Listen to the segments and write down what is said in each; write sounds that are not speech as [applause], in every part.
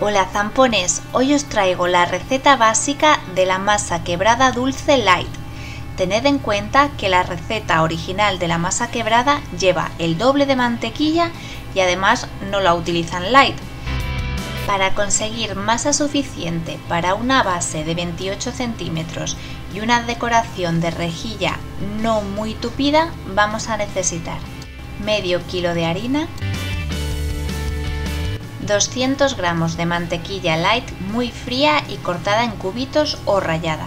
Hola zampones, hoy os traigo la receta básica de la masa quebrada dulce light. Tened en cuenta que la receta original de la masa quebrada lleva el doble de mantequilla y además no la utilizan light. Para conseguir masa suficiente para una base de 28 centímetros y una decoración de rejilla no muy tupida vamos a necesitar medio kilo de harina, 200 gramos de mantequilla light muy fría y cortada en cubitos o rallada.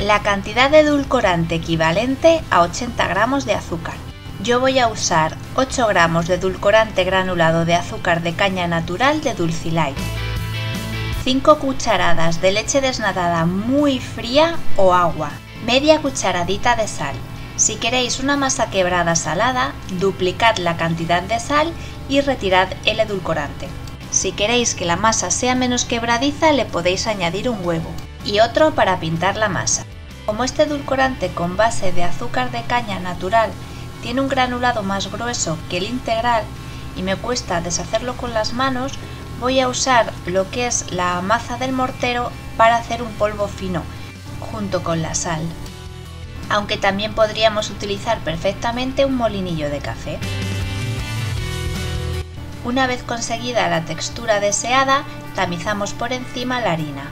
La cantidad de edulcorante equivalente a 80 gramos de azúcar. Yo voy a usar 8 gramos de edulcorante granulado de azúcar de caña natural de Dulcilight. 5 cucharadas de leche desnatada muy fría o agua. Media cucharadita de sal. Si queréis una masa quebrada salada, duplicad la cantidad de sal y retirad el edulcorante. Si queréis que la masa sea menos quebradiza le podéis añadir un huevo y otro para pintar la masa. Como este edulcorante con base de azúcar de caña natural tiene un granulado más grueso que el integral y me cuesta deshacerlo con las manos, voy a usar lo que es la maza del mortero para hacer un polvo fino junto con la sal. Aunque también podríamos utilizar perfectamente un molinillo de café. Una vez conseguida la textura deseada, tamizamos por encima la harina.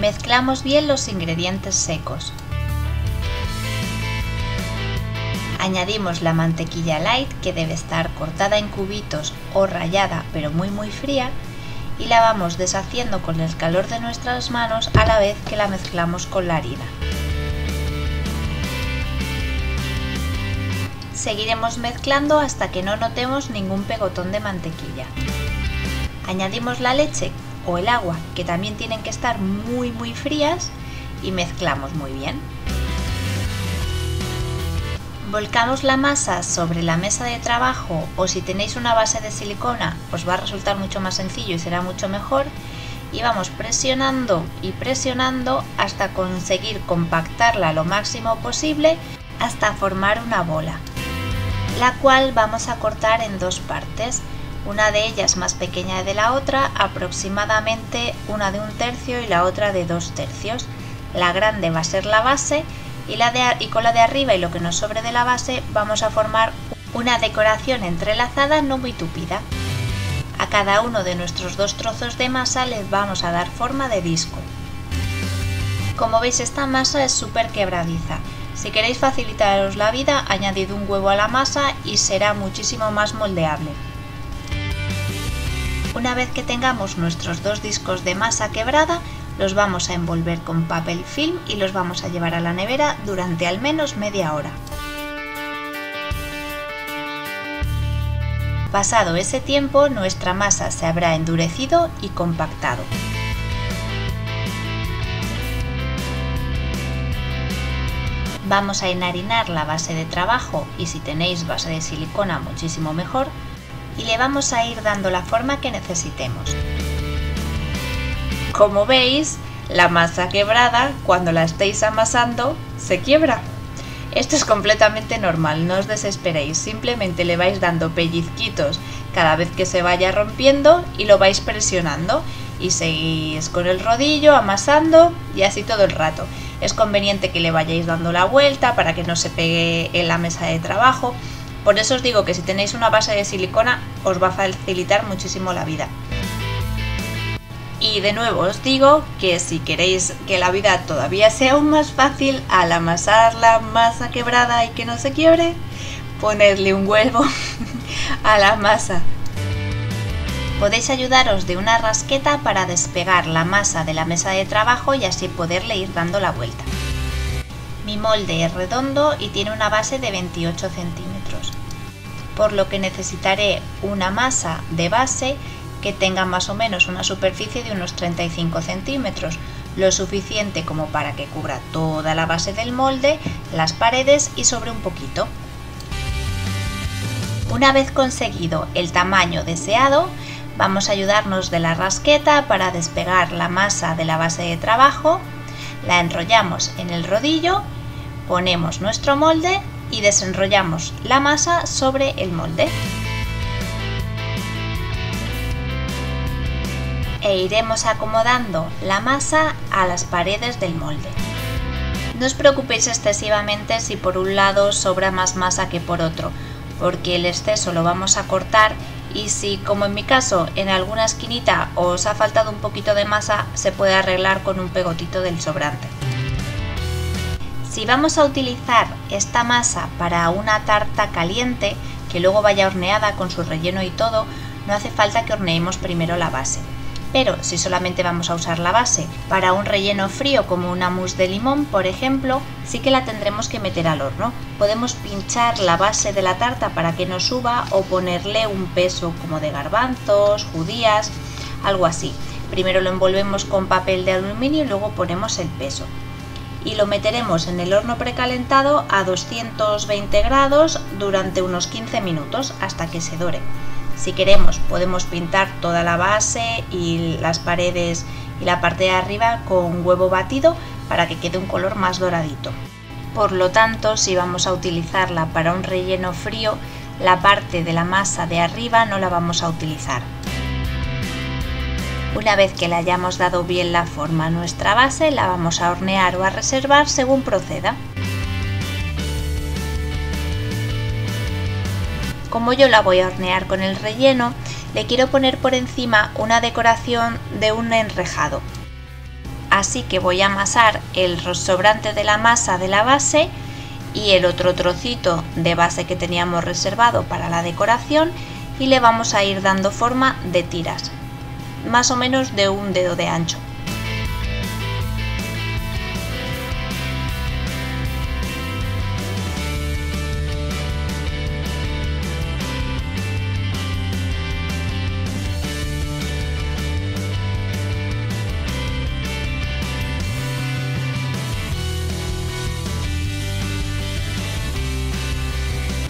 Mezclamos bien los ingredientes secos. Añadimos la mantequilla light que debe estar cortada en cubitos o rallada pero muy muy fría y la vamos deshaciendo con el calor de nuestras manos a la vez que la mezclamos con la harina. Seguiremos mezclando hasta que no notemos ningún pegotón de mantequilla. Añadimos la leche o el agua, que también tienen que estar muy muy frías, y mezclamos muy bien. Volcamos la masa sobre la mesa de trabajo o si tenéis una base de silicona os va a resultar mucho más sencillo y será mucho mejor y vamos presionando y presionando hasta conseguir compactarla lo máximo posible hasta formar una bola la cual vamos a cortar en dos partes, una de ellas más pequeña de la otra, aproximadamente una de un tercio y la otra de dos tercios. La grande va a ser la base y, la de, con la de arriba y lo que nos sobre de la base vamos a formar una decoración entrelazada no muy tupida. A cada uno de nuestros dos trozos de masa les vamos a dar forma de disco. Como veis esta masa es súper quebradiza, si queréis facilitaros la vida, añadid un huevo a la masa y será muchísimo más moldeable. Una vez que tengamos nuestros dos discos de masa quebrada, los vamos a envolver con papel film y los vamos a llevar a la nevera durante al menos media hora. Pasado ese tiempo, nuestra masa se habrá endurecido y compactado. Vamos a enharinar la base de trabajo y si tenéis base de silicona muchísimo mejor y le vamos a ir dando la forma que necesitemos. Como veis, la masa quebrada cuando la estéis amasando se quiebra. Esto es completamente normal, no os desesperéis, simplemente le vais dando pellizquitos cada vez que se vaya rompiendo y lo vais presionando y seguís con el rodillo amasando y así todo el rato. Es conveniente que le vayáis dando la vuelta para que no se pegue en la mesa de trabajo. Por eso os digo que si tenéis una base de silicona os va a facilitar muchísimo la vida. Y de nuevo os digo que si queréis que la vida todavía sea aún más fácil al amasar la masa quebrada y que no se quiebre, ponedle un huevo [laughs] a la masa Podéis ayudaros de una rasqueta para despegar la masa de la mesa de trabajo y así poderle ir dando la vuelta. Mi molde es redondo y tiene una base de 28 centímetros, por lo que necesitaré una masa de base que tenga más o menos una superficie de unos 35 centímetros, lo suficiente como para que cubra toda la base del molde, las paredes y sobre un poquito. Una vez conseguido el tamaño deseado, Vamos a ayudarnos de la rasqueta para despegar la masa de la base de trabajo, la enrollamos en el rodillo, ponemos nuestro molde y desenrollamos la masa sobre el molde. E iremos acomodando la masa a las paredes del molde. No os preocupéis excesivamente si por un lado sobra más masa que por otro, porque el exceso lo vamos a cortar y si como en mi caso en alguna esquinita os ha faltado un poquito de masa se puede arreglar con un pegotito del sobrante. Si vamos a utilizar esta masa para una tarta caliente que luego vaya horneada con su relleno y todo, no hace falta que horneemos primero la base. Pero si solamente vamos a usar la base para un relleno frío como una mousse de limón, por ejemplo, sí que la tendremos que meter al horno. Podemos pinchar la base de la tarta para que no suba o ponerle un peso como de garbanzos, judías, algo así. Primero lo envolvemos con papel de aluminio y luego ponemos el peso y lo meteremos en el horno precalentado a 220 grados durante unos 15 minutos hasta que se dore. Si queremos podemos pintar toda la base y las paredes y la parte de arriba con huevo batido para que quede un color más doradito. Por lo tanto, si vamos a utilizarla para un relleno frío, la parte de la masa de arriba no la vamos a utilizar. Una vez que le hayamos dado bien la forma a nuestra base, la vamos a hornear o a reservar según proceda. Como yo la voy a hornear con el relleno, le quiero poner por encima una decoración de un enrejado. Así que voy a amasar el sobrante de la masa de la base y el otro trocito de base que teníamos reservado para la decoración y le vamos a ir dando forma de tiras más o menos de un dedo de ancho.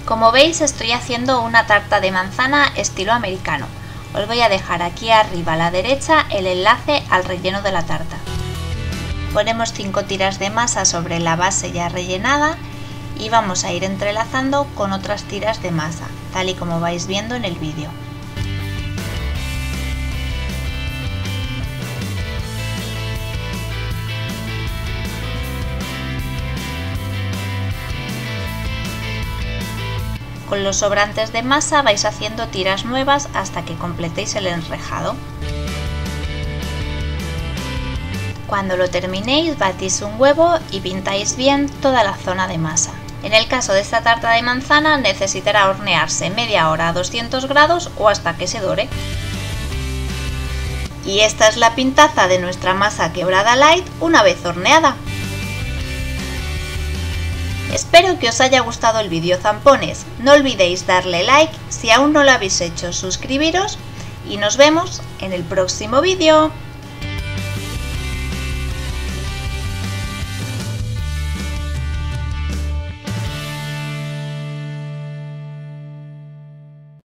Como veis estoy haciendo una tarta de manzana estilo americano. Os voy a dejar aquí arriba a la derecha el enlace al relleno de la tarta. Ponemos 5 tiras de masa sobre la base ya rellenada y vamos a ir entrelazando con otras tiras de masa, tal y como vais viendo en el vídeo. Con los sobrantes de masa vais haciendo tiras nuevas hasta que completéis el enrejado. Cuando lo terminéis batís un huevo y pintáis bien toda la zona de masa. En el caso de esta tarta de manzana necesitará hornearse media hora a 200 grados o hasta que se dore. Y esta es la pintaza de nuestra masa quebrada light una vez horneada. Espero que os haya gustado el vídeo zampones, no olvidéis darle like, si aún no lo habéis hecho suscribiros y nos vemos en el próximo vídeo.